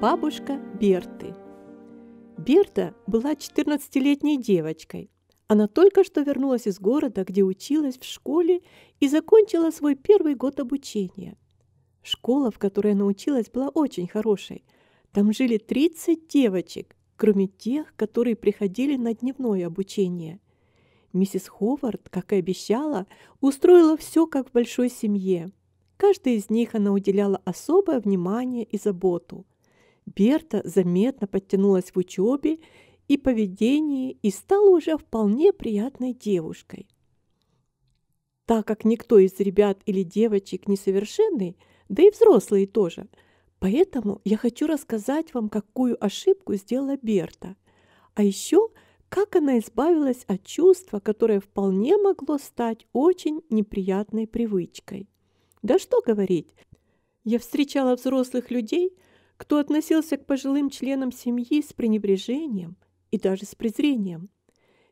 Бабушка Берты. Берта была 14-летней девочкой. Она только что вернулась из города, где училась в школе и закончила свой первый год обучения. Школа, в которой она училась, была очень хорошей. Там жили 30 девочек, кроме тех, которые приходили на дневное обучение. Миссис Ховард, как и обещала, устроила все как в большой семье. Каждой из них она уделяла особое внимание и заботу – Берта заметно подтянулась в учебе и поведении и стала уже вполне приятной девушкой. Так как никто из ребят или девочек не совершенный, да и взрослые тоже, поэтому я хочу рассказать вам, какую ошибку сделала Берта, а еще как она избавилась от чувства, которое вполне могло стать очень неприятной привычкой. Да что говорить, я встречала взрослых людей – кто относился к пожилым членам семьи с пренебрежением и даже с презрением.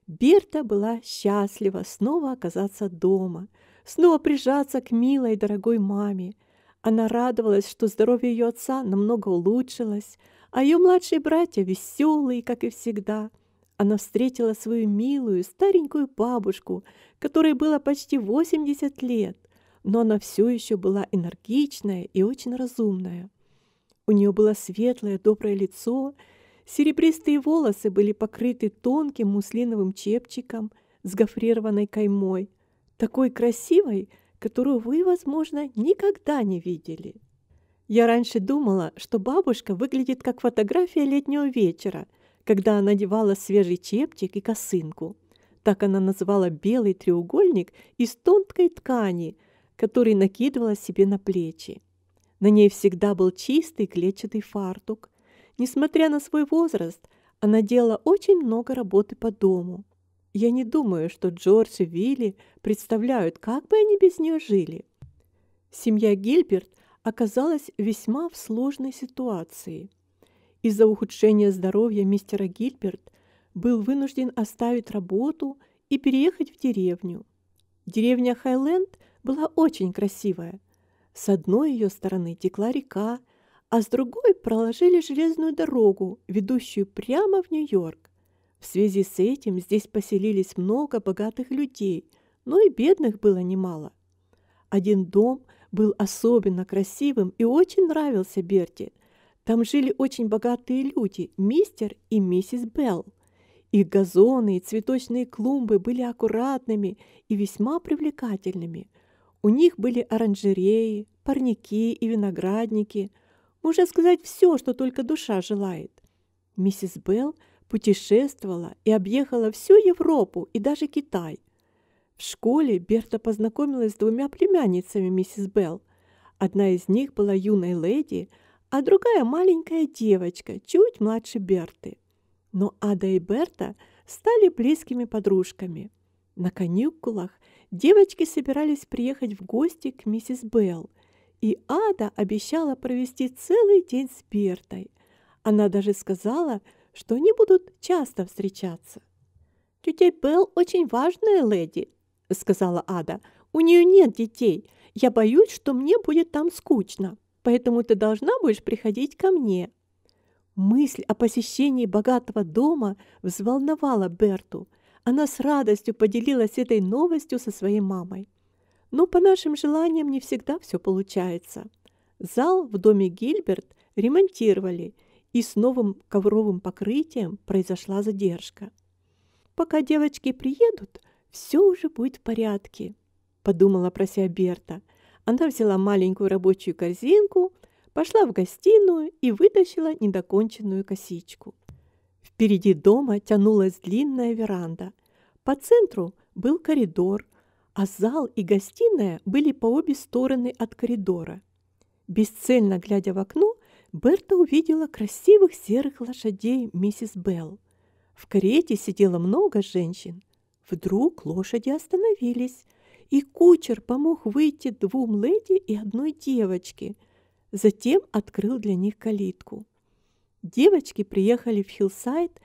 Берта была счастлива снова оказаться дома, снова прижаться к милой дорогой маме. Она радовалась, что здоровье ее отца намного улучшилось, а ее младшие братья веселые, как и всегда. Она встретила свою милую старенькую бабушку, которой было почти 80 лет, но она все еще была энергичная и очень разумная. У нее было светлое, доброе лицо, серебристые волосы были покрыты тонким муслиновым чепчиком с гофрированной каймой, такой красивой, которую вы, возможно, никогда не видели. Я раньше думала, что бабушка выглядит как фотография летнего вечера, когда она надевала свежий чепчик и косынку. Так она называла белый треугольник из тонкой ткани, который накидывала себе на плечи. На ней всегда был чистый клетчатый фартук. Несмотря на свой возраст, она делала очень много работы по дому. Я не думаю, что Джордж и Вилли представляют, как бы они без нее жили. Семья Гильберт оказалась весьма в сложной ситуации. Из-за ухудшения здоровья мистера Гильберт был вынужден оставить работу и переехать в деревню. Деревня Хайленд была очень красивая, с одной ее стороны текла река, а с другой проложили железную дорогу, ведущую прямо в Нью-Йорк. В связи с этим здесь поселились много богатых людей, но и бедных было немало. Один дом был особенно красивым и очень нравился Берти. Там жили очень богатые люди, мистер и миссис Белл. Их газоны и цветочные клумбы были аккуратными и весьма привлекательными – у них были оранжереи, парники и виноградники. Можно сказать все, что только душа желает. Миссис Белл путешествовала и объехала всю Европу и даже Китай. В школе Берта познакомилась с двумя племянницами миссис Белл. Одна из них была юной леди, а другая маленькая девочка, чуть младше Берты. Но Ада и Берта стали близкими подружками. На каникулах Девочки собирались приехать в гости к миссис Белл, и Ада обещала провести целый день с Бертой. Она даже сказала, что они будут часто встречаться. «Тетя Белл очень важная леди», — сказала Ада. «У нее нет детей. Я боюсь, что мне будет там скучно, поэтому ты должна будешь приходить ко мне». Мысль о посещении богатого дома взволновала Берту — она с радостью поделилась этой новостью со своей мамой. Но по нашим желаниям не всегда все получается. Зал в доме Гильберт ремонтировали, и с новым ковровым покрытием произошла задержка. Пока девочки приедут, все уже будет в порядке, подумала про себя Берта. Она взяла маленькую рабочую корзинку, пошла в гостиную и вытащила недоконченную косичку. Впереди дома тянулась длинная веранда. По центру был коридор, а зал и гостиная были по обе стороны от коридора. Бесцельно глядя в окно, Берта увидела красивых серых лошадей миссис Белл. В карете сидело много женщин. Вдруг лошади остановились, и кучер помог выйти двум леди и одной девочке. Затем открыл для них калитку. Девочки приехали в Хиллсайд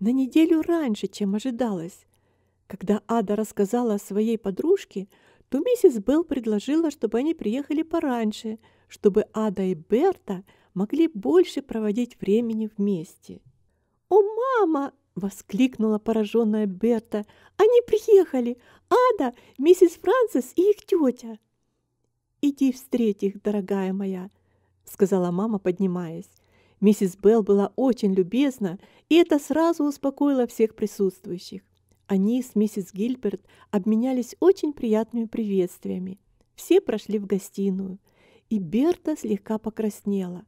на неделю раньше, чем ожидалось. Когда Ада рассказала о своей подружке, то миссис Белл предложила, чтобы они приехали пораньше, чтобы Ада и Берта могли больше проводить времени вместе. «О, мама!» — воскликнула пораженная Берта. «Они приехали! Ада, миссис Франсис и их тетя!» «Иди встреть их, дорогая моя!» — сказала мама, поднимаясь. Миссис Белл была очень любезна, и это сразу успокоило всех присутствующих. Они с миссис Гильберт обменялись очень приятными приветствиями. Все прошли в гостиную, и Берта слегка покраснела.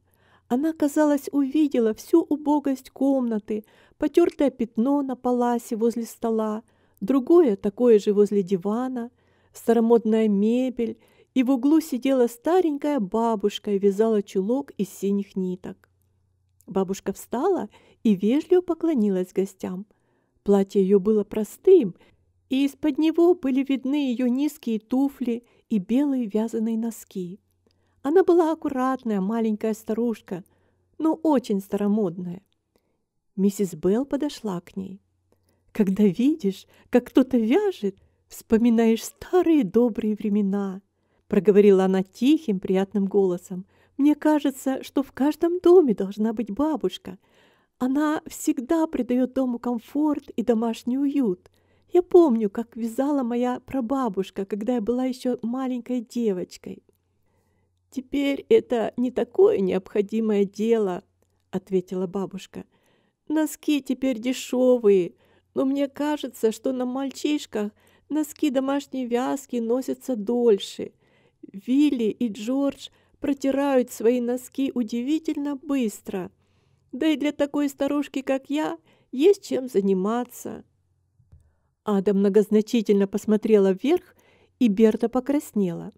Она, казалось, увидела всю убогость комнаты, потертое пятно на паласе возле стола, другое такое же возле дивана, старомодная мебель, и в углу сидела старенькая бабушка и вязала чулок из синих ниток. Бабушка встала и вежливо поклонилась гостям. Платье ее было простым, и из-под него были видны ее низкие туфли и белые вязаные носки. Она была аккуратная маленькая старушка, но очень старомодная. Миссис Белл подошла к ней. Когда видишь, как кто-то вяжет, вспоминаешь старые добрые времена, проговорила она тихим, приятным голосом, мне кажется, что в каждом доме должна быть бабушка. Она всегда придает дому комфорт и домашний уют. Я помню, как вязала моя прабабушка, когда я была еще маленькой девочкой. Теперь это не такое необходимое дело, ответила бабушка. Носки теперь дешевые, но мне кажется, что на мальчишках носки домашней вязки носятся дольше. Вилли и Джордж – протирают свои носки удивительно быстро. Да и для такой старушки, как я, есть чем заниматься. Ада многозначительно посмотрела вверх, и Берта покраснела.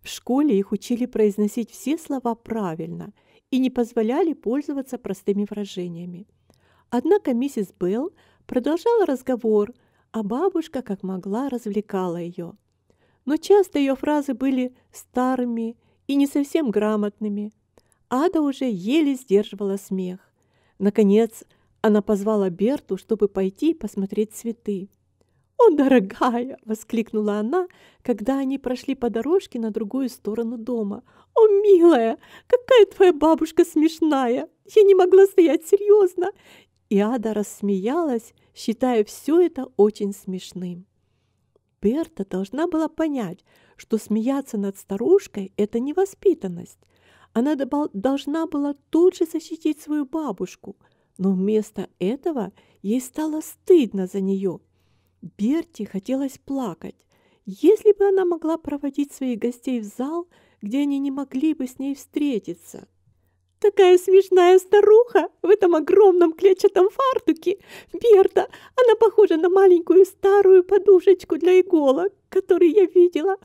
В школе их учили произносить все слова правильно и не позволяли пользоваться простыми выражениями. Однако миссис Белл продолжала разговор, а бабушка как могла развлекала ее. Но часто ее фразы были старыми и не совсем грамотными. Ада уже еле сдерживала смех. Наконец, она позвала Берту, чтобы пойти посмотреть цветы. «О, дорогая!» — воскликнула она, когда они прошли по дорожке на другую сторону дома. «О, милая! Какая твоя бабушка смешная! Я не могла стоять серьезно!» И Ада рассмеялась, считая все это очень смешным. Берта должна была понять, что смеяться над старушкой – это невоспитанность. Она должна была тут же защитить свою бабушку, но вместо этого ей стало стыдно за нее. Берти хотелось плакать. Если бы она могла проводить своих гостей в зал, где они не могли бы с ней встретиться. Такая смешная старуха в этом огромном клетчатом фартуке. Берта, она похожа на маленькую старую подушечку для иголок, которую я видела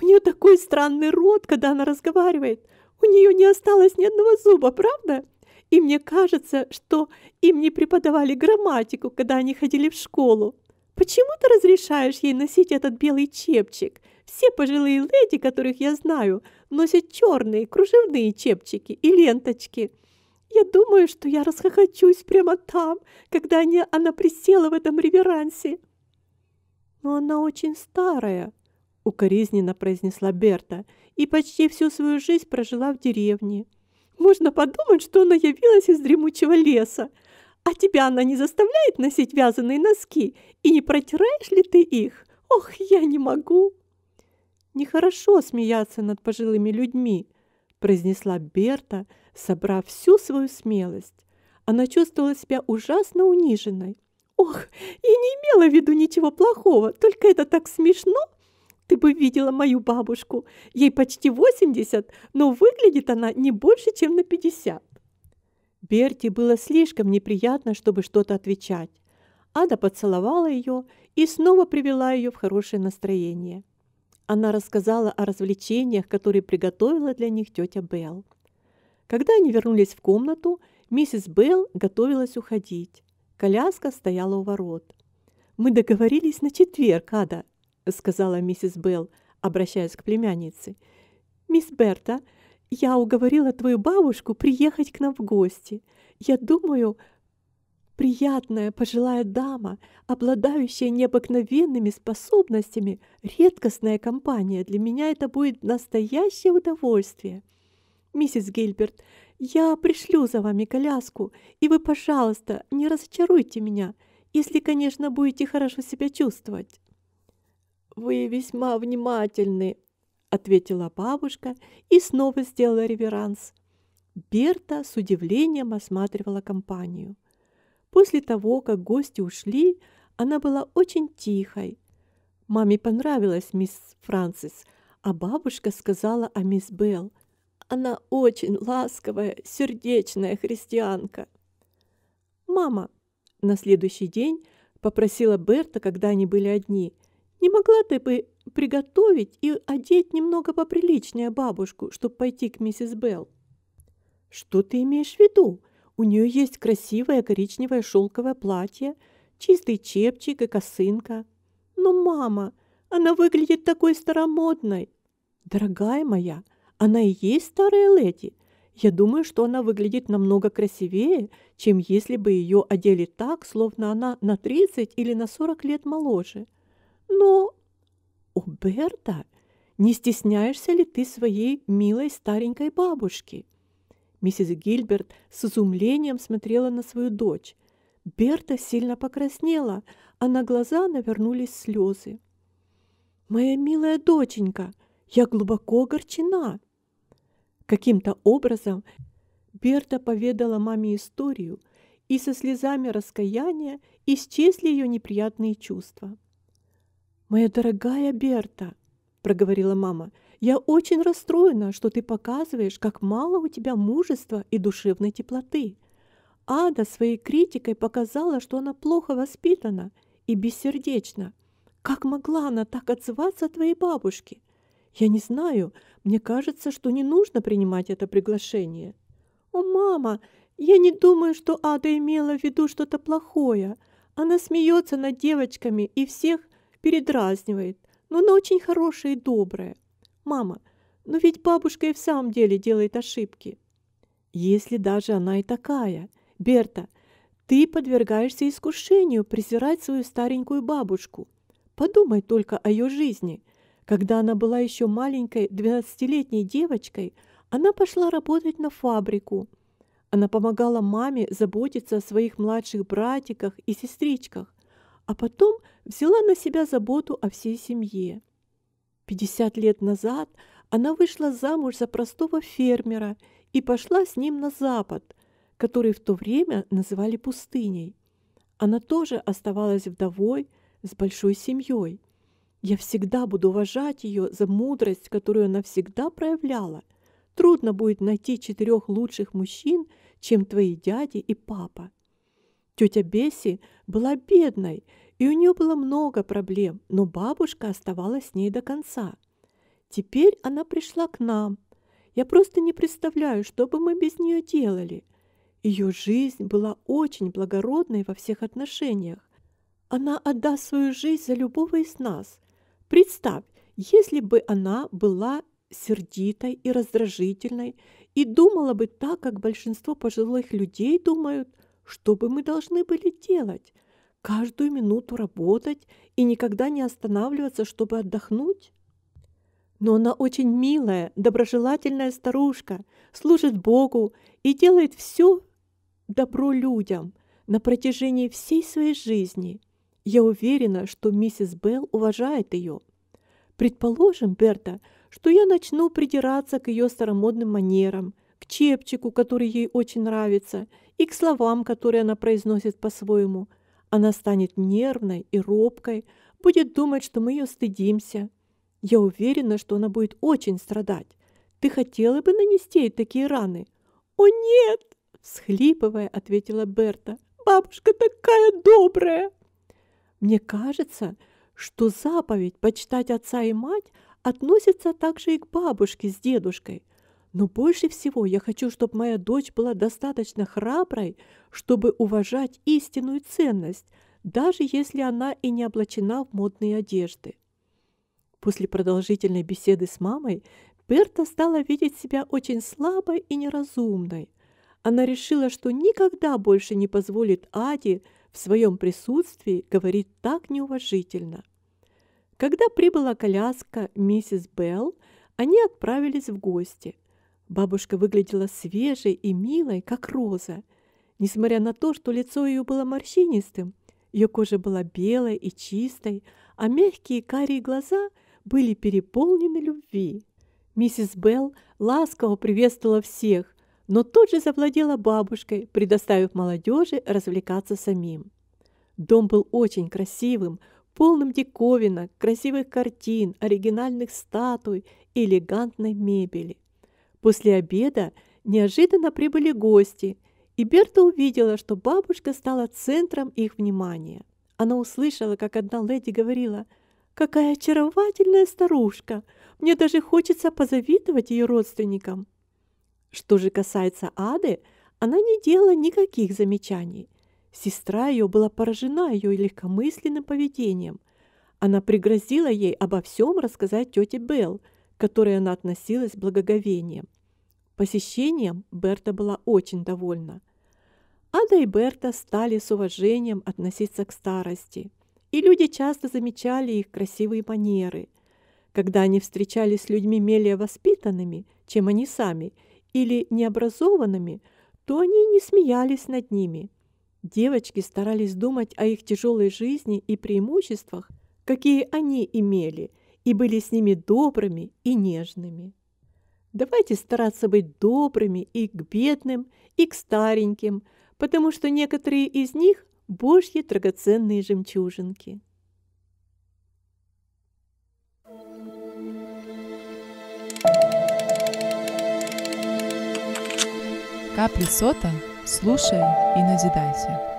у нее такой странный рот, когда она разговаривает. У нее не осталось ни одного зуба, правда? И мне кажется, что им не преподавали грамматику, когда они ходили в школу. Почему ты разрешаешь ей носить этот белый чепчик? Все пожилые леди, которых я знаю, носят черные кружевные чепчики и ленточки. Я думаю, что я расхохочусь прямо там, когда она присела в этом реверансе. Но она очень старая, укоризненно произнесла Берта, и почти всю свою жизнь прожила в деревне. Можно подумать, что она явилась из дремучего леса. А тебя она не заставляет носить вязаные носки, и не протираешь ли ты их? Ох, я не могу. Нехорошо смеяться над пожилыми людьми, произнесла Берта, собрав всю свою смелость. Она чувствовала себя ужасно униженной. Ох, я не имела в виду ничего плохого, только это так смешно ты бы видела мою бабушку. Ей почти 80, но выглядит она не больше, чем на 50. Берти было слишком неприятно, чтобы что-то отвечать. Ада поцеловала ее и снова привела ее в хорошее настроение. Она рассказала о развлечениях, которые приготовила для них тетя Белл. Когда они вернулись в комнату, миссис Белл готовилась уходить. Коляска стояла у ворот. «Мы договорились на четверг, Ада», сказала миссис Белл, обращаясь к племяннице. «Мисс Берта, я уговорила твою бабушку приехать к нам в гости. Я думаю, приятная пожилая дама, обладающая необыкновенными способностями, редкостная компания. Для меня это будет настоящее удовольствие. Миссис Гильберт, я пришлю за вами коляску, и вы, пожалуйста, не разочаруйте меня, если, конечно, будете хорошо себя чувствовать. Вы весьма внимательны, ответила бабушка и снова сделала реверанс. Берта с удивлением осматривала компанию. После того, как гости ушли, она была очень тихой. Маме понравилась мисс Франсис, а бабушка сказала о мисс Белл. Она очень ласковая, сердечная христианка. «Мама», — на следующий день попросила Берта, когда они были одни, «не могла ты бы приготовить и одеть немного поприличнее бабушку, чтобы пойти к миссис Белл?» «Что ты имеешь в виду? У нее есть красивое коричневое шелковое платье, чистый чепчик и косынка. Но, мама, она выглядит такой старомодной. Дорогая моя, она и есть старая леди. Я думаю, что она выглядит намного красивее, чем если бы ее одели так, словно она на 30 или на 40 лет моложе. Но, о, Берта, не стесняешься ли ты своей милой старенькой бабушки?» Миссис Гильберт с изумлением смотрела на свою дочь. Берта сильно покраснела, а на глаза навернулись слезы. «Моя милая доченька, я глубоко огорчена!» Каким-то образом Берта поведала маме историю, и со слезами раскаяния исчезли ее неприятные чувства. «Моя дорогая Берта», — проговорила мама, — я очень расстроена, что ты показываешь, как мало у тебя мужества и душевной теплоты. Ада своей критикой показала, что она плохо воспитана и бессердечна. Как могла она так отзываться о твоей бабушке? Я не знаю, мне кажется, что не нужно принимать это приглашение. О, мама, я не думаю, что Ада имела в виду что-то плохое. Она смеется над девочками и всех передразнивает, но она очень хорошая и добрая. «Мама, но ведь бабушка и в самом деле делает ошибки». «Если даже она и такая. Берта, ты подвергаешься искушению презирать свою старенькую бабушку. Подумай только о ее жизни. Когда она была еще маленькой двенадцатилетней девочкой, она пошла работать на фабрику. Она помогала маме заботиться о своих младших братиках и сестричках, а потом взяла на себя заботу о всей семье. Пятьдесят лет назад она вышла замуж за простого фермера и пошла с ним на запад, который в то время называли пустыней. Она тоже оставалась вдовой с большой семьей. Я всегда буду уважать ее за мудрость, которую она всегда проявляла. Трудно будет найти четырех лучших мужчин, чем твои дяди и папа. Тетя Бесси была бедной и у нее было много проблем, но бабушка оставалась с ней до конца. Теперь она пришла к нам. Я просто не представляю, что бы мы без нее делали. Ее жизнь была очень благородной во всех отношениях. Она отдаст свою жизнь за любого из нас. Представь, если бы она была сердитой и раздражительной и думала бы так, как большинство пожилых людей думают, что бы мы должны были делать – каждую минуту работать и никогда не останавливаться, чтобы отдохнуть? Но она очень милая, доброжелательная старушка, служит Богу и делает все добро людям на протяжении всей своей жизни. Я уверена, что миссис Белл уважает ее. Предположим, Берта, что я начну придираться к ее старомодным манерам, к чепчику, который ей очень нравится, и к словам, которые она произносит по-своему – она станет нервной и робкой, будет думать, что мы ее стыдимся. Я уверена, что она будет очень страдать. Ты хотела бы нанести ей такие раны? О, нет! Схлипывая, ответила Берта. Бабушка такая добрая! Мне кажется, что заповедь почитать отца и мать относится также и к бабушке с дедушкой – но больше всего я хочу, чтобы моя дочь была достаточно храброй, чтобы уважать истинную ценность, даже если она и не облачена в модные одежды. После продолжительной беседы с мамой Берта стала видеть себя очень слабой и неразумной. она решила, что никогда больше не позволит Аде в своем присутствии говорить так неуважительно. Когда прибыла коляска миссис Белл, они отправились в гости. Бабушка выглядела свежей и милой, как роза. Несмотря на то, что лицо ее было морщинистым, ее кожа была белой и чистой, а мягкие карие глаза были переполнены любви. Миссис Белл ласково приветствовала всех, но тут же завладела бабушкой, предоставив молодежи развлекаться самим. Дом был очень красивым, полным диковинок, красивых картин, оригинальных статуй и элегантной мебели. После обеда неожиданно прибыли гости, и Берта увидела, что бабушка стала центром их внимания. Она услышала, как одна леди говорила, «Какая очаровательная старушка! Мне даже хочется позавидовать ее родственникам!» Что же касается Ады, она не делала никаких замечаний. Сестра ее была поражена ее легкомысленным поведением. Она пригрозила ей обо всем рассказать тете Белл, к которой она относилась благоговением. Посещением Берта была очень довольна. Ада и Берта стали с уважением относиться к старости, и люди часто замечали их красивые манеры. Когда они встречались с людьми менее воспитанными, чем они сами, или необразованными, то они не смеялись над ними. Девочки старались думать о их тяжелой жизни и преимуществах, какие они имели, и были с ними добрыми и нежными. Давайте стараться быть добрыми и к бедным, и к стареньким, потому что некоторые из них – божьи драгоценные жемчужинки. Капли сота, слушай и назидайся.